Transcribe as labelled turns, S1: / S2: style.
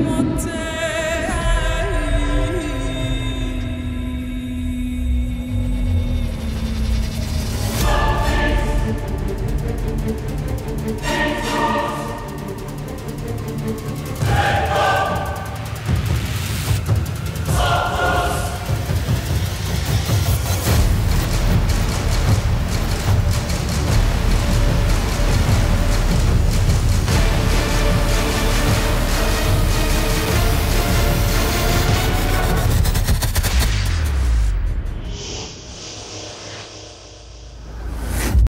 S1: want